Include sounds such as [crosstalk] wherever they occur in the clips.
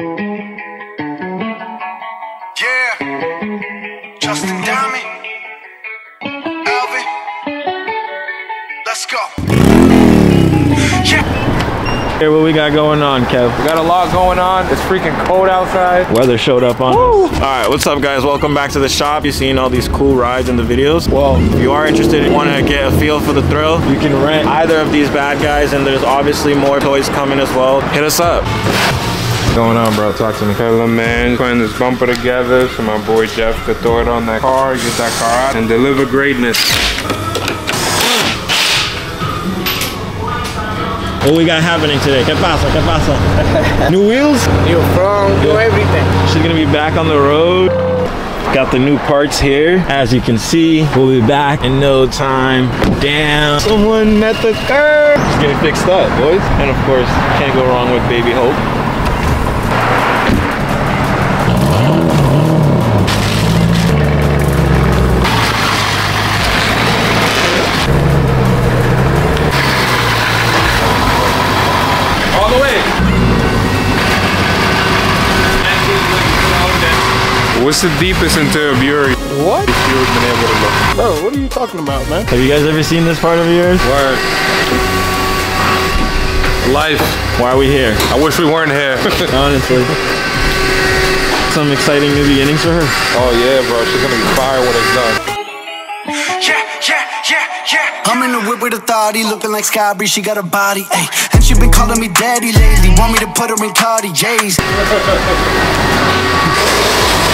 Yeah. Justin Diamond. Alvin. Let's go. Yeah. Hey, what we got going on, Kev? We got a lot going on. It's freaking cold outside. Weather showed up on us. All right, what's up, guys? Welcome back to the shop. You've seen all these cool rides in the videos. Well, if you are interested and want to get a feel for the thrill, you can rent either of these bad guys, and there's obviously more toys coming as well. Hit us up. What's going on, bro? Talk to me. Hello, man. Putting this bumper together so my boy Jeff could throw it on that car, get that car out, and deliver greatness. What we got happening today? ¿Qué pasa? ¿Qué pasa? [laughs] new wheels? New front, new everything. She's gonna be back on the road. Got the new parts here. As you can see, we'll be back in no time. Damn, someone met the curb. It's getting fixed up, boys. And of course, can't go wrong with Baby Hope. What's the deepest into a Bury What? you've been able to look? Bro, what are you talking about, man? Have you guys ever seen this part of yours? Word. Life. Why are we here? I wish we weren't here. [laughs] Honestly. Some exciting new beginnings for her. oh yeah, bro. She's gonna be fire when it's done. Yeah, yeah, yeah, yeah. I'm in the whip with a authority, looking like Sky Bri, she got a body, ayy. And she been calling me daddy lately, want me to put her in Cartier's.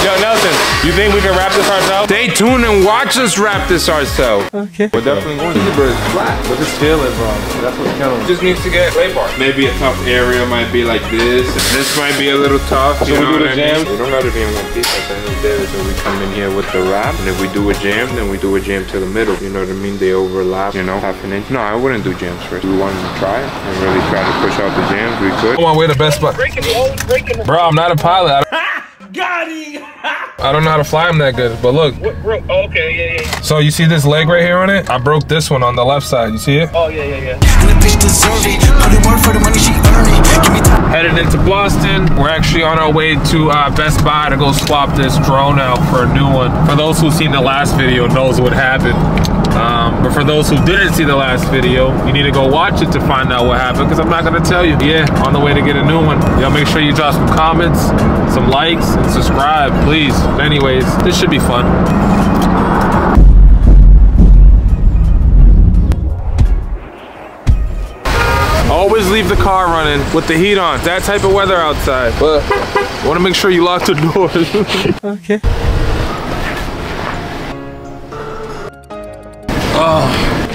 Yo, Nelson, you think we can wrap this ourselves? Stay tuned and watch us wrap this ourselves. Okay. We're definitely going to the bird flat, but it's feeling, bro. That's what's killing. Just needs to get play bar. Maybe a tough area might be like this. This might be a little tough. So we do the jam. jams? We don't gotta be in one piece at the end of the day. So we come in here with the wrap, and if we do a jam, then we do a jam to the middle. You know what I mean? They overlap. You know, half an inch. No, I wouldn't do jams first. We wanted to try it and really try to push out the jams. We could. on my way to Best Buy. Bro, I'm not a pilot. I [laughs] I don't know how to fly them that good, but look. Okay, yeah, yeah. So you see this leg right here on it? I broke this one on the left side. You see it? Oh, yeah, yeah, yeah. And the bitch deserve it, put in work for the money she earn it. Give me time. Headed into Boston. We're actually on our way to uh, Best Buy to go swap this drone out for a new one. For those who've seen the last video, knows what happened. Um, but for those who didn't see the last video, you need to go watch it to find out what happened because I'm not gonna tell you. Yeah, on the way to get a new one. Y'all make sure you drop some comments, some likes, and subscribe, please. But anyways, this should be fun. Always leave the car running with the heat on. That type of weather outside. But want to make sure you lock the doors. [laughs] Okay.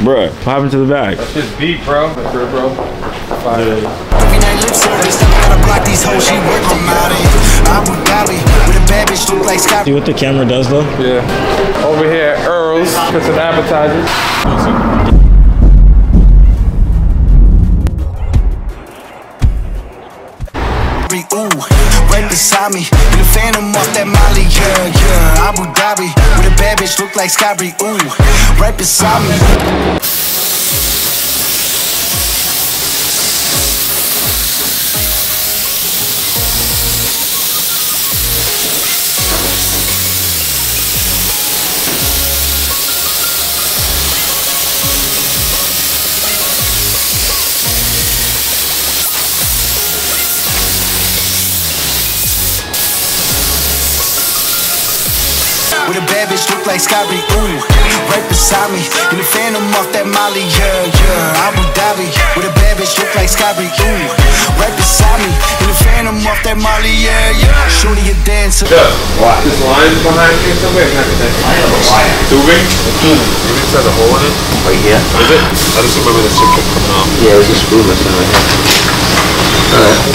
Bruh, what happened to the bag? Just beat, bro. That's it, bro. Every night lip service, gotta block these hoes, she work them out in Abu Dhabi, with a bad bitch look like Scott. See what the camera does though? Yeah. Over here, Earl's. Put some appetizers. Ooh, right beside me, in the phantom off that Molly, yeah, yeah. Abu Dhabi, with a bad bitch look like Scott ooh, right beside me. Like Scott Bree, ooh, right beside me, in the phantom off that Molly, yeah, yeah. Abu Dhabi, with a bad bitch look like Scott Bree, ooh, right beside me, in the phantom off that Molly, yeah, yeah. Shorty a dancer. This line behind me somewhere. I have a wire. Tubing? Tubing. You need to set a hole in it? Right here? Is it? I just remember the shit kept coming off. Yeah, there's a screw missing right here.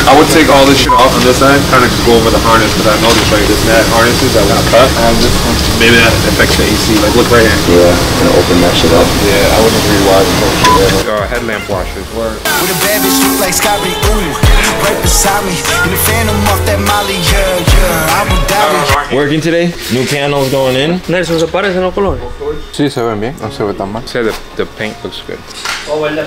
I would take all this shit off on this side, kind of go over the harness because I noticed like this net harnesses that got cut. And this one, maybe that affects the AC. Like look right here. Yeah, gonna open that shit up. Yeah, I wouldn't rewire the whole shit. Uh, headlamp washers. Word. With a bad bitch look like Scott Bree, ooh, right beside me, in the phantom off that Molly, yeah, yeah. Abu Dhabi. Working today? New panels going in. Nelson, ¿se parecen los colores? Sí, se ven bien. No se ve tan mal. Say the, the paint looks good. O verde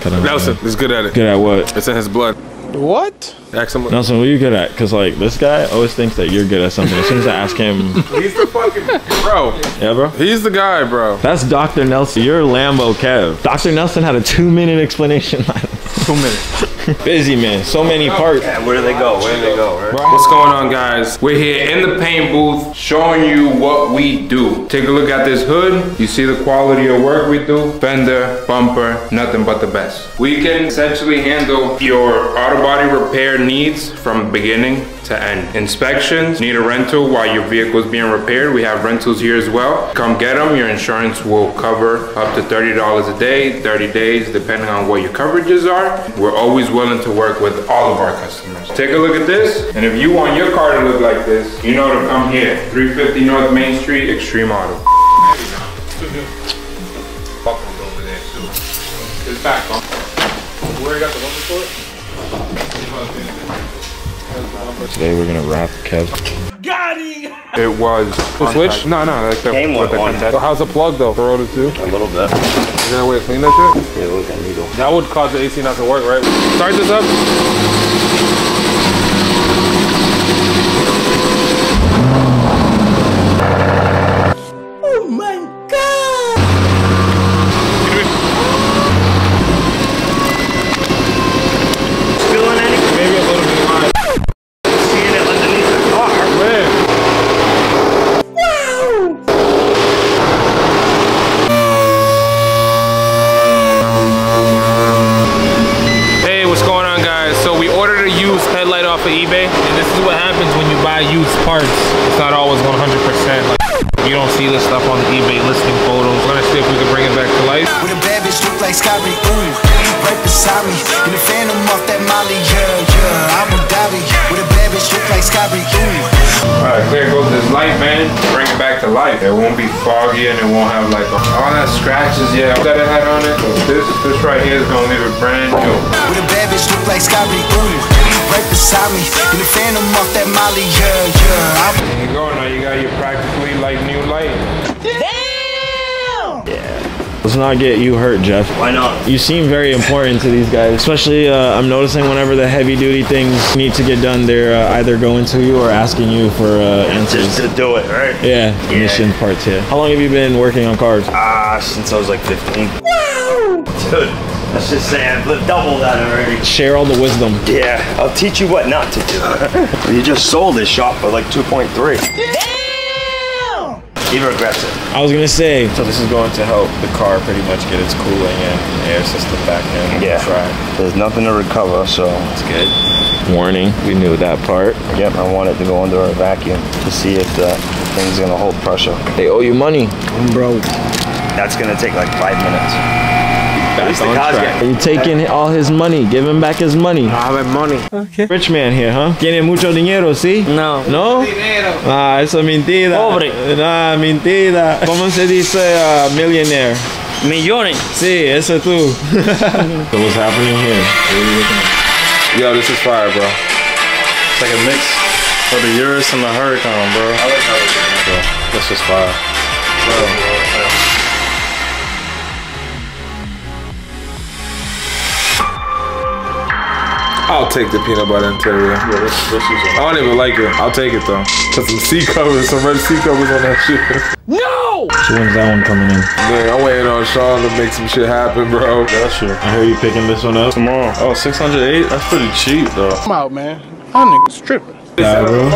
para poner. Nelson is good at it. Good at what? It's in his blood. What? Ask him. Nelson, what are you good at? Cause like this guy always thinks that you're good at something. As soon as I ask him, [laughs] He's the fucking bro. yeah, bro. He's the guy, bro. That's Dr. Nelson. You're Lambo Kev. Dr. Nelson had a two minute explanation. Two minutes. Busy man. So many parts. Where do they go? Where do they go? Right? What's going on, guys? We're here in the paint booth showing you what we do. Take a look at this hood. You see the quality of work we do. Fender, bumper, nothing but the best. We can essentially handle your auto body repair needs from the beginning to end. Inspections, need a rental while your vehicle is being repaired. We have rentals here as well. Come get them. Your insurance will cover up to $30 a day, 30 days, depending on what your coverages are. We're always willing to work with all of our customers. Take a look at this, and if you want your car to look like this, you know to come here. 350 North Main Street, Extreme Auto. Back, huh? Where you got the for it? Today we're gonna wrap Kev. It was. The switch? No, no, like the, Came with with the one. contact. How's the plug though? For Rotor 2? A little bit. Is there a way to clean that shit? Yeah, look at needle. That would cause the AC not to work, right? Start this up. Buy parts. It's not always 100%. Like, you don't see this stuff on the eBay listing photos. We're gonna see if we can bring it back to life. With a bad bitch look like Scotty, ooh, right beside me. In the phantom off that Molly, yeah, yeah. With a like Scotty. Alright, there goes this light, man. Bring it back to life. It won't be foggy and it won't have like all that scratches, yeah, that it had on it. So this, this right here is gonna leave it brand new. With a bad bitch look like Scotty, ooh, right beside me. In the phantom off that Molly, yeah, yeah. There you go, now you got your practically Let's not get you hurt, Jeff. Why not? You seem very important to these guys, especially uh, I'm noticing whenever the heavy duty things need to get done, they're uh, either going to you or asking you for uh, answers. Just to do it, right? Yeah, mission parts. Yeah. How long have you been working on cars? Ah, since I was like 15. Dude, let's just say I've lived double that already. Share all the wisdom. Yeah, I'll teach you what not to do. [laughs] you just sold this shop for like 2.3. He regrets it. I was gonna say, So this is going to help the car pretty much get its cooling and air system back in. Yeah. Try. There's nothing to recover, so It's good. warning. We knew that part. yep, I want it to go under a vacuum to see if the thing's gonna hold pressure. They owe you money. Bro, that's gonna take like five minutes. At least on track. getting You taking all his money. Give him back his money. I have money. Okay. Rich man here, huh? Tiene mucho dinero, ¿sí? No. ¿No? Ah, eso es mentira. Pobre. Ah, mentira. ¿Cómo se dice uh, millionaire? Millones. Sí, eso tú. so [laughs] what's happening here? Yo, this is fire, bro. It's like a mix of the Urus and the Huracan, bro. I like how bro. That's just fire. I'll take the peanut butter interior. I don't even like it. I'll take it though. Put some sea covers, some red sea covers on that shit. [laughs] No! So when's that one coming in? Man, I'm waiting on Sean to make some shit happen, bro. That's true. I hear you picking this one up. Tomorrow. Oh, 608? That's pretty cheap, though. I'm out, man. Y'all niggas tripping. Yeah, bro.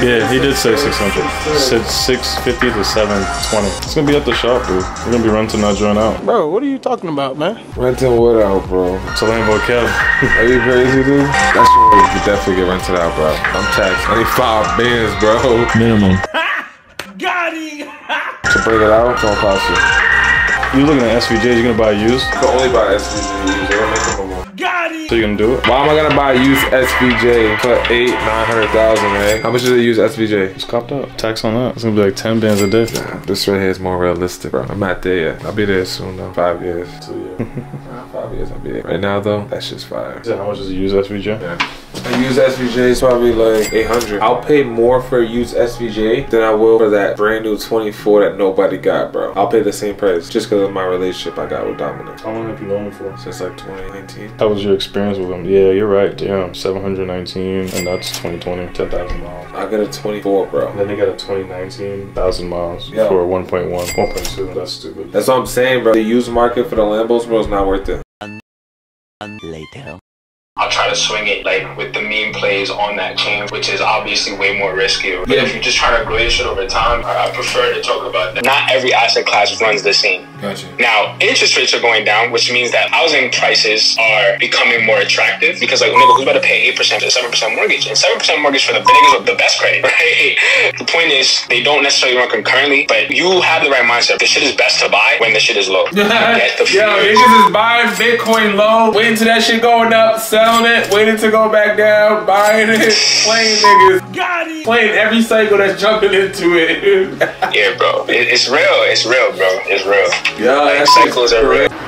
Yeah, he did say 600. Said 650 to 720. It's gonna be at the shop, dude. We're gonna be renting that joint out. Bro, what are you talking about, man? Renting what out, bro? It's a Lambo Kev. Are you crazy, dude? That's what we could definitely get rented out, bro. I'm taxed. I need five bands, bro. Minimum. [laughs] To bring it out, it's gonna cost you. You looking at SVJs, you gonna buy used? You can only buy SVJ used. They don't make them no more. So you gonna do it? Why am I gonna buy a used SVJ for eight, nine hundred thousand, man? How much is a used SVJ? Just copped up. Tax on that. It's gonna be like 10 bands a day. This right here is more realistic, bro. I'm not there yet. I'll be there soon, though. Five years, two years. [laughs] Nah, Five years, I'll be there. Right now, though, that's just fire. How much is a used SVJ? Yeah. A used SVJ is probably like 800. I'll pay more for a used SVJ than I will for that brand new 24 that nobody got, bro. I'll pay the same price just because of my relationship I got with Dominic How long have you known him for? since like 2019. How was your experience with them. Yeah, you're right. Damn, 719, and that's 2020, 10,000 miles. I got a 24, bro. And then they got a 2019, 1,000 miles Yeah. for 1.1, 1.2. That's stupid. That's what I'm saying, bro. The used market for the Lambos, bro, is not worth it. later. I'll try to swing it like with the meme plays on that chain, which is obviously way more risky. But if you're just trying to grow your shit over time, I I prefer to talk about that. Not every asset class runs the same. Gotcha. Now, interest rates are going down, which means that housing prices are becoming more attractive because, like, nigga, who's about to pay 8% to 7% mortgage? And 7% mortgage for the niggas with the best credit, [laughs] right? The point is, they don't necessarily run concurrently, but you have the right mindset. The shit is best to buy when the shit is low. [laughs] Get the Yo, niggas is buying Bitcoin low, waiting to that shit going up, selling it, waiting to go back down, buying it, [laughs] playing niggas. Got it. Playing every cycle that's jumping into it. Yeah, bro. It, it's real. It's real, bro. It's real. Yeah, that shit close up, right?